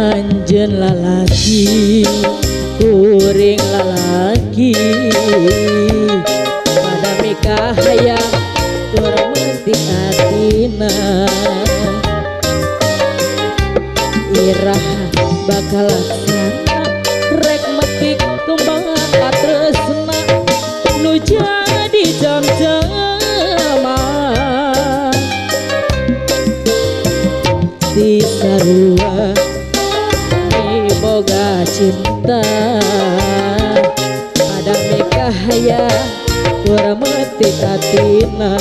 anjen lalaki kuring lalaki. Pada mikah hayang tur mentik atina irah bakal di sarua yoga cinta ada Kurang Puramati Katina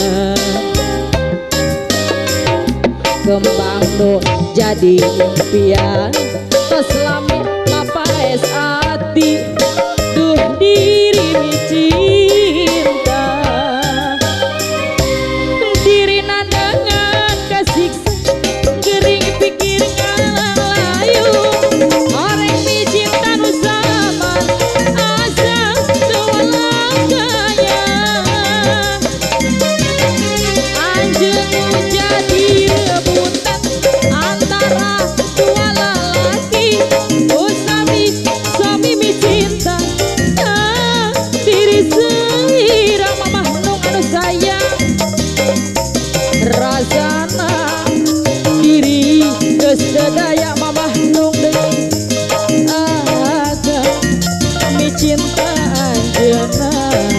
kembang do jadi impian keselamatan love.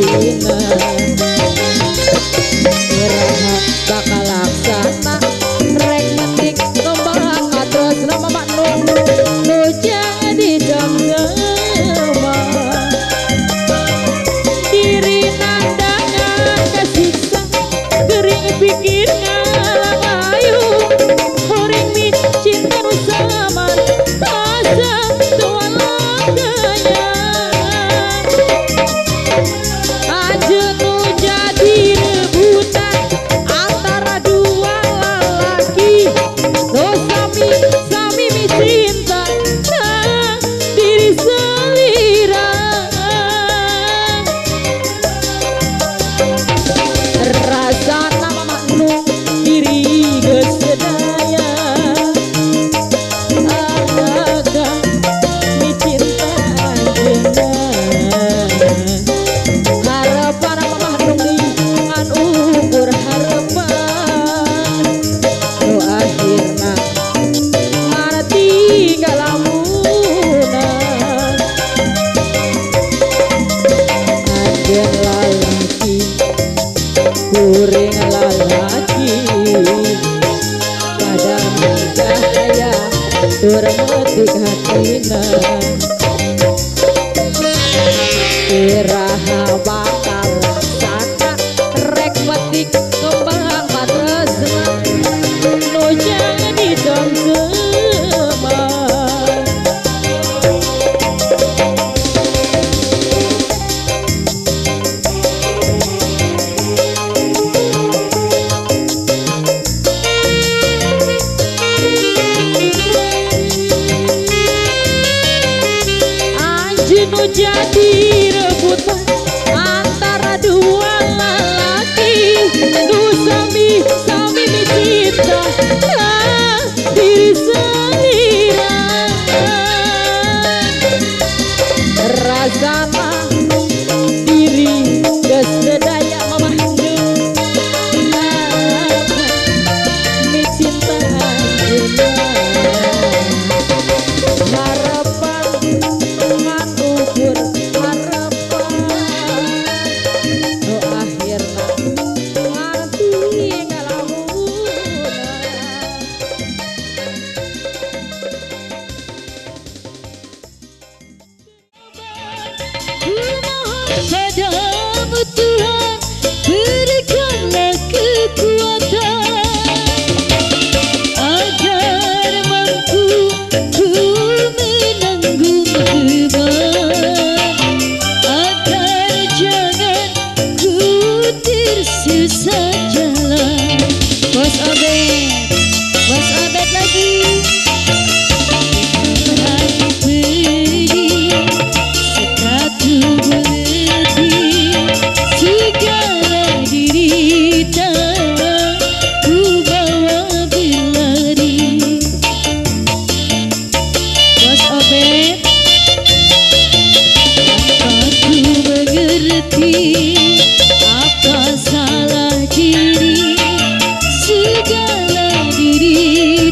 Krishna itu jadi rebutan antara dua lelaki. Lu sami sami cinta diri sendiri. Rasa Said you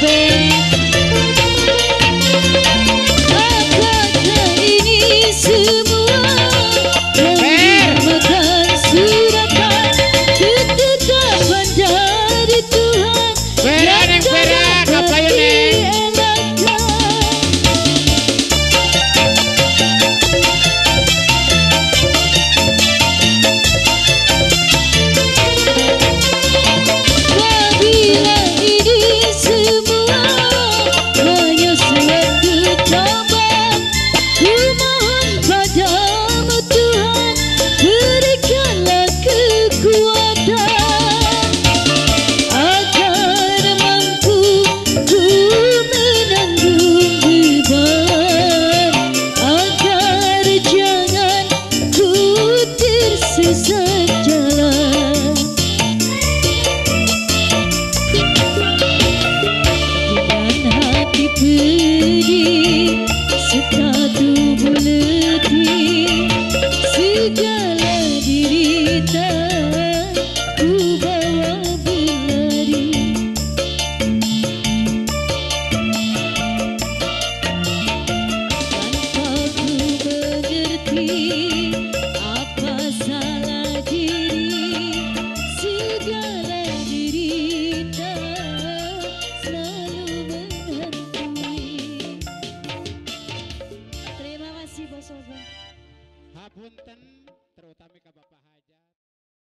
baby.